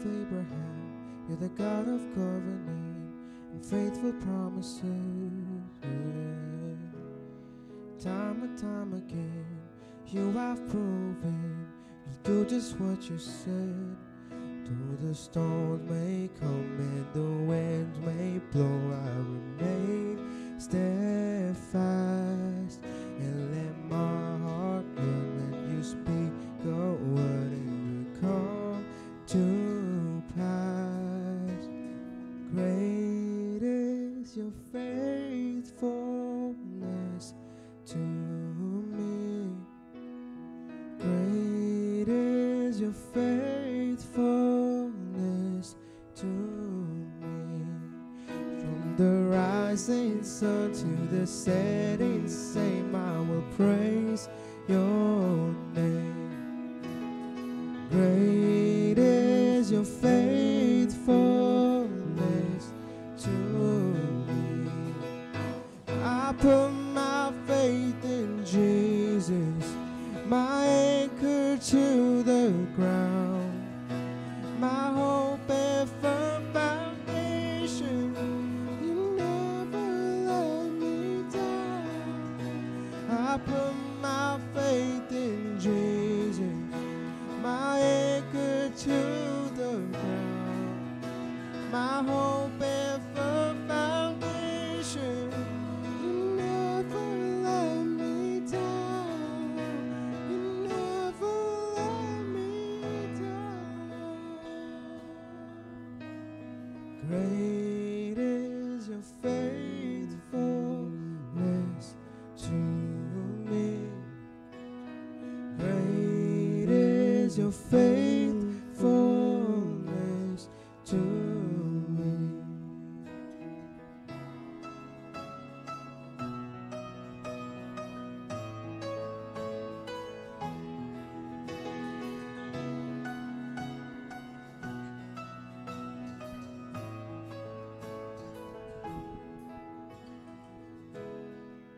Abraham. You're the God of covenant and faithful promises. Time and time again, you have proven you'll do just what you said. Though the storms may come and the winds may blow, I remain is your faithfulness to me. From the rising sun to the setting same, I will praise your name. Great is your faithfulness to me. I put my hope foundation. You never let me down. I put my faith in Jesus, my anchor to the ground, my hope Great is your faithfulness to me. Great is your faithfulness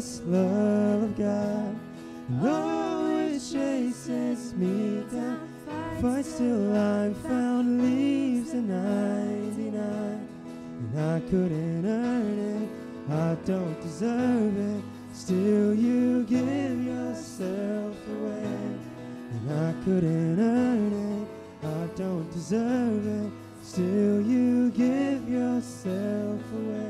Reckless love of God. It chases me down. Fight still I'm found, leaves the 99. And I couldn't earn it, I don't deserve it. Still, you give yourself away. And I couldn't earn it, I don't deserve it. Still, you give yourself away.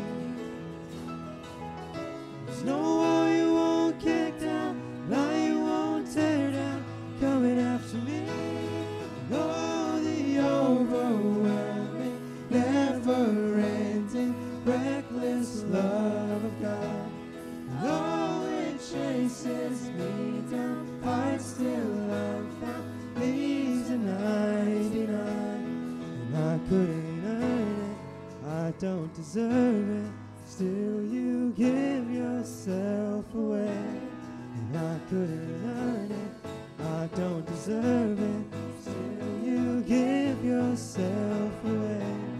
Chases me down, fights still unfound, leaves a 99. And I couldn't earn it, I don't deserve it. Still, you give yourself away. And I couldn't earn it, I don't deserve it. Still, you give yourself away.